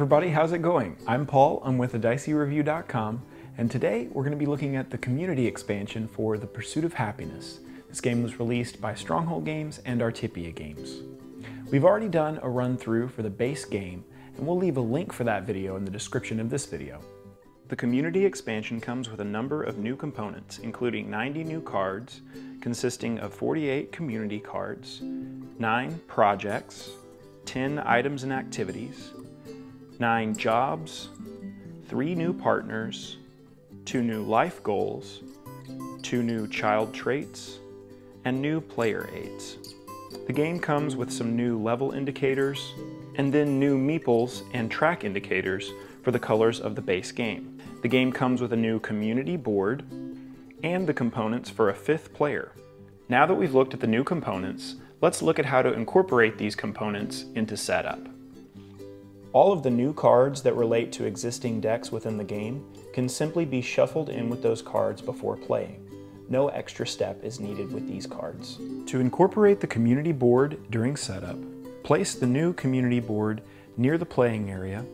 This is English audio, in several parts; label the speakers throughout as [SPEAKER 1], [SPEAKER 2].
[SPEAKER 1] everybody, how's it going? I'm Paul, I'm with thediceyreview.com, and today we're going to be looking at the community expansion for The Pursuit of Happiness. This game was released by Stronghold Games and Artipia Games. We've already done a run through for the base game, and we'll leave a link for that video in the description of this video. The community expansion comes with a number of new components, including 90 new cards, consisting of 48 community cards, 9 projects, 10 items and activities, 9 jobs, 3 new partners, 2 new life goals, 2 new child traits, and new player aids. The game comes with some new level indicators, and then new meeples and track indicators for the colors of the base game. The game comes with a new community board and the components for a fifth player. Now that we've looked at the new components, let's look at how to incorporate these components into setup. All of the new cards that relate to existing decks within the game can simply be shuffled in with those cards before playing. No extra step is needed with these cards. To incorporate the community board during setup, place the new community board near the playing area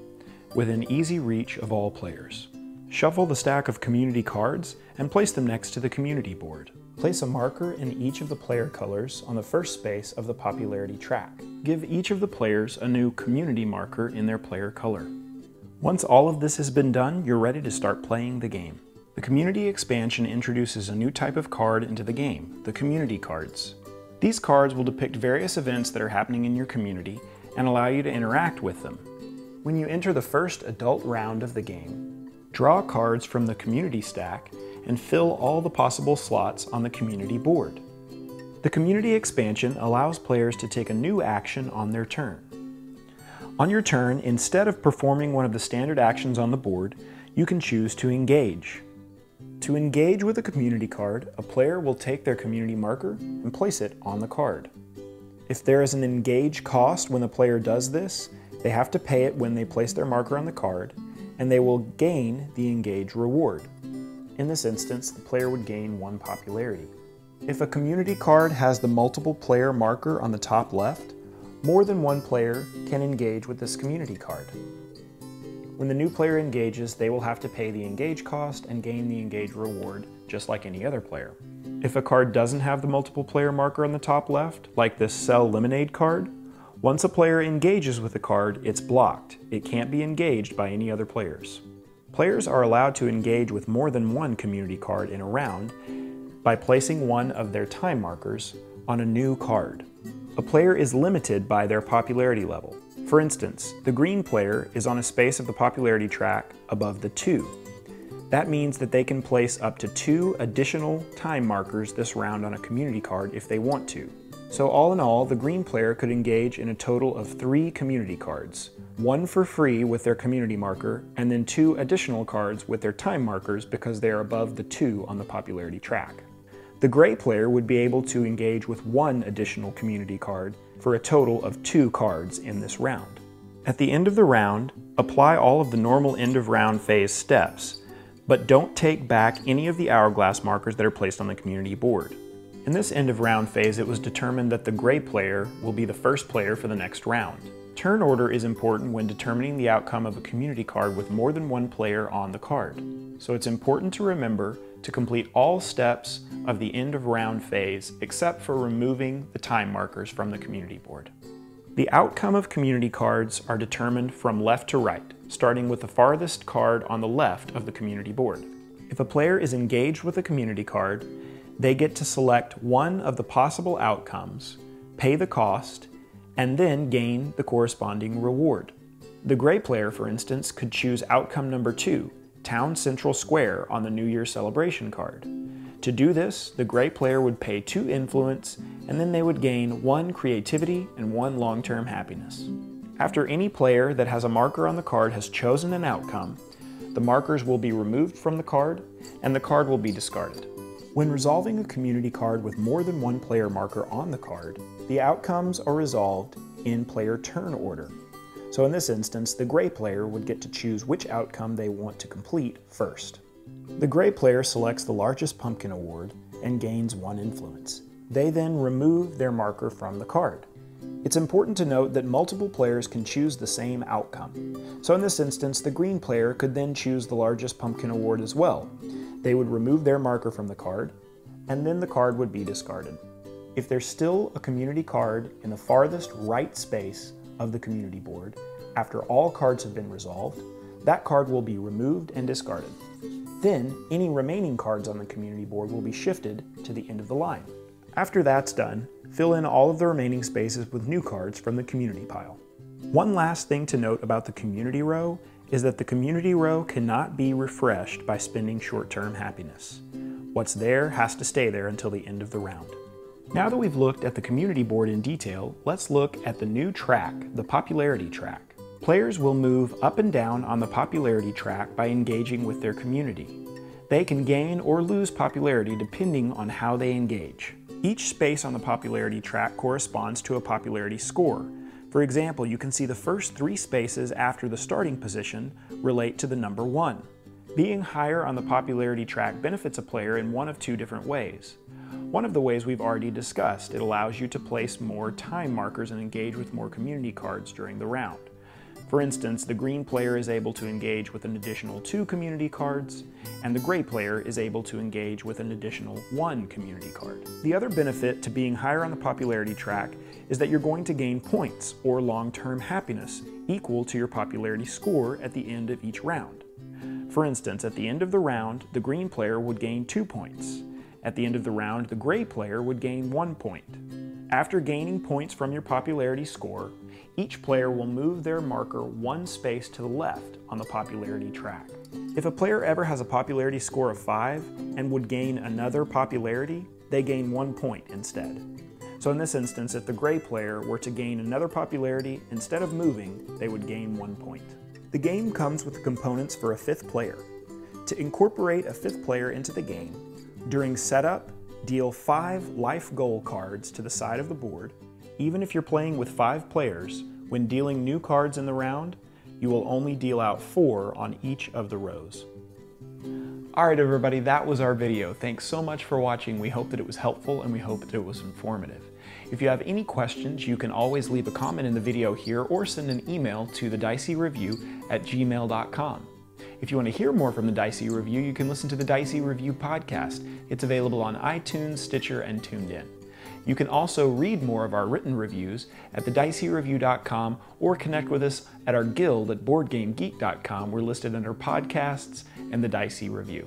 [SPEAKER 1] within easy reach of all players. Shuffle the stack of community cards and place them next to the community board. Place a marker in each of the player colors on the first space of the popularity track. Give each of the players a new community marker in their player color. Once all of this has been done, you're ready to start playing the game. The community expansion introduces a new type of card into the game, the community cards. These cards will depict various events that are happening in your community and allow you to interact with them. When you enter the first adult round of the game, Draw cards from the community stack and fill all the possible slots on the community board. The community expansion allows players to take a new action on their turn. On your turn, instead of performing one of the standard actions on the board, you can choose to engage. To engage with a community card, a player will take their community marker and place it on the card. If there is an engage cost when the player does this, they have to pay it when they place their marker on the card, and they will gain the Engage reward. In this instance, the player would gain one popularity. If a community card has the multiple player marker on the top left, more than one player can engage with this community card. When the new player engages, they will have to pay the engage cost and gain the engage reward, just like any other player. If a card doesn't have the multiple player marker on the top left, like this Sell Lemonade card, once a player engages with the card, it's blocked. It can't be engaged by any other players. Players are allowed to engage with more than one community card in a round by placing one of their time markers on a new card. A player is limited by their popularity level. For instance, the green player is on a space of the popularity track above the 2. That means that they can place up to two additional time markers this round on a community card if they want to. So all in all, the green player could engage in a total of three community cards. One for free with their community marker, and then two additional cards with their time markers because they are above the two on the popularity track. The gray player would be able to engage with one additional community card for a total of two cards in this round. At the end of the round, apply all of the normal end of round phase steps, but don't take back any of the hourglass markers that are placed on the community board. In this end of round phase, it was determined that the gray player will be the first player for the next round. Turn order is important when determining the outcome of a community card with more than one player on the card. So it's important to remember to complete all steps of the end of round phase except for removing the time markers from the community board. The outcome of community cards are determined from left to right, starting with the farthest card on the left of the community board. If a player is engaged with a community card, they get to select one of the possible outcomes, pay the cost, and then gain the corresponding reward. The gray player, for instance, could choose outcome number two, Town Central Square on the New Year celebration card. To do this, the gray player would pay two influence, and then they would gain one creativity and one long-term happiness. After any player that has a marker on the card has chosen an outcome, the markers will be removed from the card, and the card will be discarded. When resolving a community card with more than one player marker on the card, the outcomes are resolved in player turn order. So in this instance, the gray player would get to choose which outcome they want to complete first. The gray player selects the largest pumpkin award and gains one influence. They then remove their marker from the card. It's important to note that multiple players can choose the same outcome. So in this instance, the green player could then choose the largest pumpkin award as well. They would remove their marker from the card, and then the card would be discarded. If there's still a community card in the farthest right space of the community board, after all cards have been resolved, that card will be removed and discarded. Then, any remaining cards on the community board will be shifted to the end of the line. After that's done, fill in all of the remaining spaces with new cards from the community pile. One last thing to note about the community row is that the community row cannot be refreshed by spending short-term happiness. What's there has to stay there until the end of the round. Now that we've looked at the community board in detail, let's look at the new track, the popularity track. Players will move up and down on the popularity track by engaging with their community. They can gain or lose popularity depending on how they engage. Each space on the popularity track corresponds to a popularity score. For example, you can see the first three spaces after the starting position relate to the number 1. Being higher on the popularity track benefits a player in one of two different ways. One of the ways we've already discussed, it allows you to place more time markers and engage with more community cards during the round. For instance, the green player is able to engage with an additional two community cards, and the gray player is able to engage with an additional one community card. The other benefit to being higher on the popularity track is that you're going to gain points, or long-term happiness, equal to your popularity score at the end of each round. For instance, at the end of the round, the green player would gain two points, at the end of the round, the gray player would gain one point. After gaining points from your popularity score, each player will move their marker one space to the left on the popularity track. If a player ever has a popularity score of 5 and would gain another popularity, they gain one point instead. So in this instance, if the gray player were to gain another popularity, instead of moving, they would gain one point. The game comes with the components for a fifth player. To incorporate a fifth player into the game, during setup, deal five life goal cards to the side of the board. Even if you're playing with five players, when dealing new cards in the round, you will only deal out four on each of the rows. Alright everybody, that was our video. Thanks so much for watching. We hope that it was helpful and we hope that it was informative. If you have any questions, you can always leave a comment in the video here or send an email to the Dicey Review at gmail.com. If you want to hear more from the Dicey Review, you can listen to the Dicey Review podcast. It's available on iTunes, Stitcher, and TuneIn. You can also read more of our written reviews at thediceyreview.com or connect with us at our guild at boardgamegeek.com. We're listed under podcasts and the Dicey Review.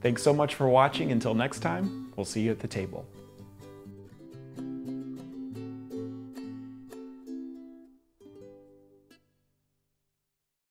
[SPEAKER 1] Thanks so much for watching. Until next time, we'll see you at the table.